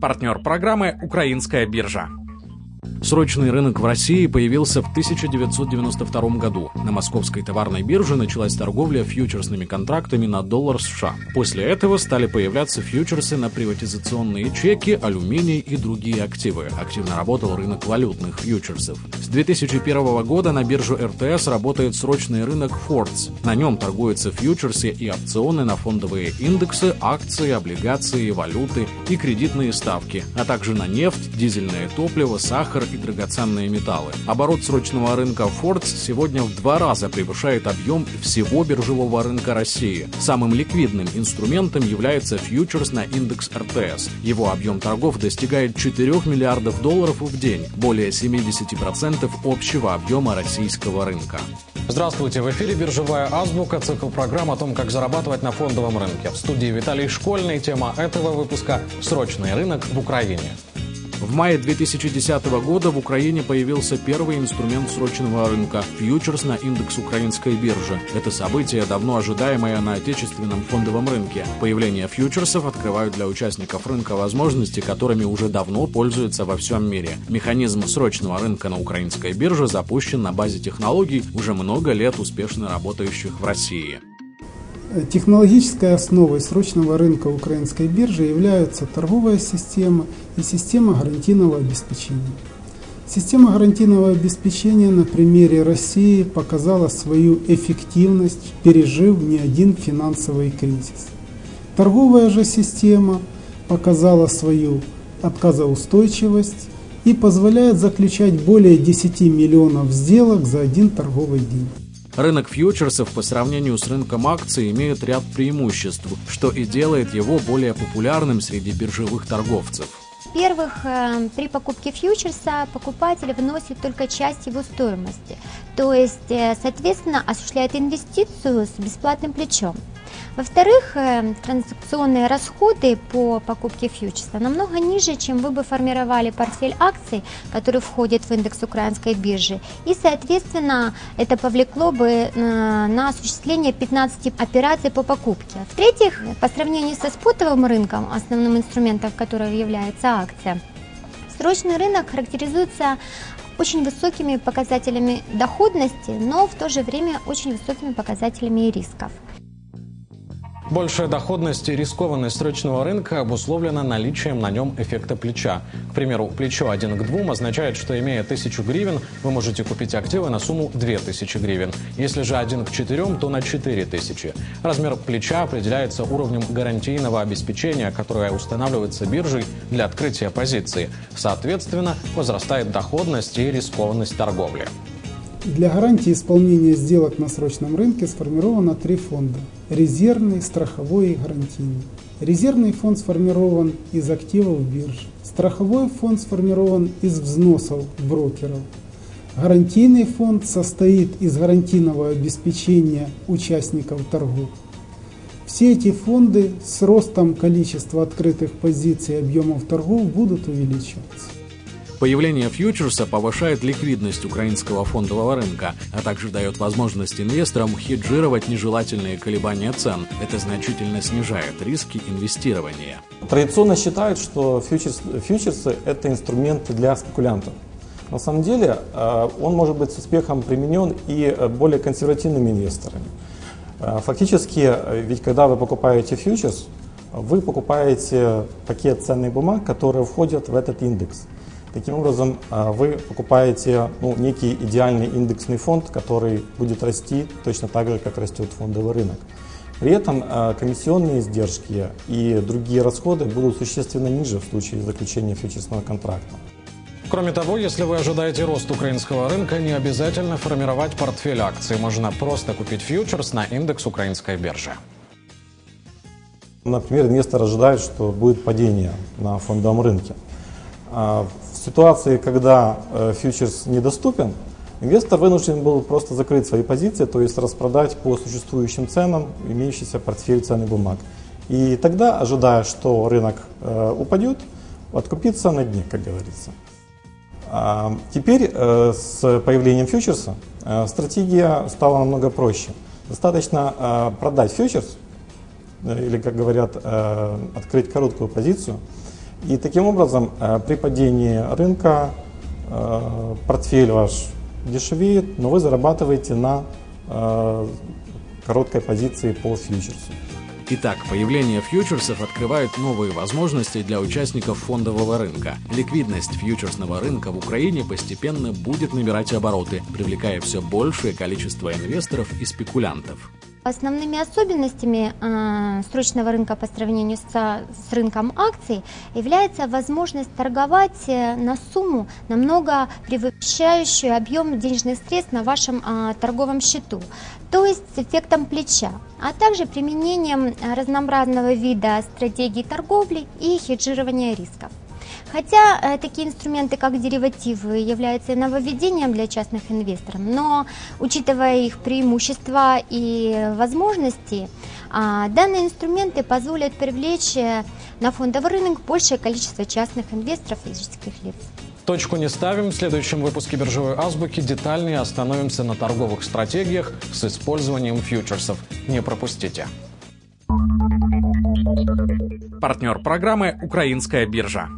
Партнер программы «Украинская биржа». Срочный рынок в России появился в 1992 году. На московской товарной бирже началась торговля фьючерсными контрактами на доллар США. После этого стали появляться фьючерсы на приватизационные чеки, алюминий и другие активы. Активно работал рынок валютных фьючерсов. С 2001 года на биржу РТС работает срочный рынок Фордс. На нем торгуются фьючерсы и опционы на фондовые индексы, акции, облигации, валюты и кредитные ставки, а также на нефть, дизельное топливо, сахар и драгоценные металлы. Оборот срочного рынка Фордс сегодня в два раза превышает объем всего биржевого рынка России. Самым ликвидным инструментом является фьючерс на индекс РТС. Его объем торгов достигает 4 миллиардов долларов в день, более 70% общего объема российского рынка. Здравствуйте, в эфире «Биржевая азбука», цикл программ о том, как зарабатывать на фондовом рынке. В студии Виталий Школьный. Тема этого выпуска – «Срочный рынок в Украине». В мае 2010 года в Украине появился первый инструмент срочного рынка – фьючерс на индекс украинской биржи. Это событие, давно ожидаемое на отечественном фондовом рынке. Появление фьючерсов открывают для участников рынка возможности, которыми уже давно пользуются во всем мире. Механизм срочного рынка на украинской бирже запущен на базе технологий, уже много лет успешно работающих в России. Технологической основой срочного рынка украинской биржи являются торговая система и система гарантийного обеспечения. Система гарантийного обеспечения на примере России показала свою эффективность, пережив не один финансовый кризис. Торговая же система показала свою отказоустойчивость и позволяет заключать более 10 миллионов сделок за один торговый день. Рынок фьючерсов по сравнению с рынком акций имеет ряд преимуществ, что и делает его более популярным среди биржевых торговцев. Во-первых, э, при покупке фьючерса покупатель вносит только часть его стоимости, то есть, э, соответственно, осуществляет инвестицию с бесплатным плечом. Во-вторых, э, транзакционные расходы по покупке фьючерса намного ниже, чем вы бы формировали портфель акций, который входит в индекс украинской биржи. И, соответственно, это повлекло бы э, на осуществление 15 операций по покупке. В-третьих, по сравнению со спотовым рынком, основным инструментом которого является акция, срочный рынок характеризуется очень высокими показателями доходности, но в то же время очень высокими показателями рисков. Большая доходность и рискованность срочного рынка обусловлена наличием на нем эффекта плеча. К примеру, плечо 1 к 2 означает, что имея 1000 гривен, вы можете купить активы на сумму 2000 гривен. Если же 1 к 4, то на 4000. Размер плеча определяется уровнем гарантийного обеспечения, которое устанавливается биржей для открытия позиции. Соответственно, возрастает доходность и рискованность торговли. Для гарантии исполнения сделок на срочном рынке сформировано три фонда – резервный, страховой и гарантийный. Резервный фонд сформирован из активов биржи. Страховой фонд сформирован из взносов брокеров. Гарантийный фонд состоит из гарантийного обеспечения участников торгов. Все эти фонды с ростом количества открытых позиций и объемов торгов будут увеличиваться. Появление фьючерса повышает ликвидность украинского фондового рынка, а также дает возможность инвесторам хеджировать нежелательные колебания цен. Это значительно снижает риски инвестирования. Традиционно считают, что фьючерс, фьючерсы – это инструменты для спекулянтов. На самом деле э, он может быть с успехом применен и э, более консервативными инвесторами. Э, фактически, ведь когда вы покупаете фьючерс, вы покупаете пакет ценных бумаг, которые входят в этот индекс. Таким образом, а, вы покупаете ну, некий идеальный индексный фонд, который будет расти точно так же, как растет фондовый рынок. При этом а, комиссионные издержки и другие расходы будут существенно ниже в случае заключения фьючерсного контракта. Кроме того, если вы ожидаете рост украинского рынка, не обязательно формировать портфель акций. Можно просто купить фьючерс на индекс украинской биржи. Например, инвестор ожидает, что будет падение на фондовом рынке. А, ситуации, когда э, фьючерс недоступен, инвестор вынужден был просто закрыть свои позиции, то есть распродать по существующим ценам имеющийся портфель ценных бумаг. И тогда, ожидая, что рынок э, упадет, откупиться на дне, как говорится. А теперь э, с появлением фьючерса стратегия стала намного проще. Достаточно продать фьючерс, или, как говорят, открыть короткую позицию – И таким образом э, при падении рынка э, портфель ваш дешевеет, но вы зарабатываете на э, короткой позиции по фьючерсу. Итак, появление фьючерсов открывает новые возможности для участников фондового рынка. Ликвидность фьючерсного рынка в Украине постепенно будет набирать обороты, привлекая все большее количество инвесторов и спекулянтов. Основными особенностями э, срочного рынка по сравнению с, с рынком акций является возможность торговать э, на сумму, намного превышающую объем денежных средств на вашем э, торговом счету, то есть с эффектом плеча, а также применением разнообразного вида стратегий торговли и хеджирования рисков. Хотя э, такие инструменты, как деривативы, являются нововведением для частных инвесторов, но учитывая их преимущества и возможности, э, данные инструменты позволят привлечь э, на фондовый рынок большее количество частных инвесторов и физических лиц. Точку не ставим. В следующем выпуске «Биржевой азбуки» детальнее остановимся на торговых стратегиях с использованием фьючерсов. Не пропустите. Партнер программы «Украинская биржа».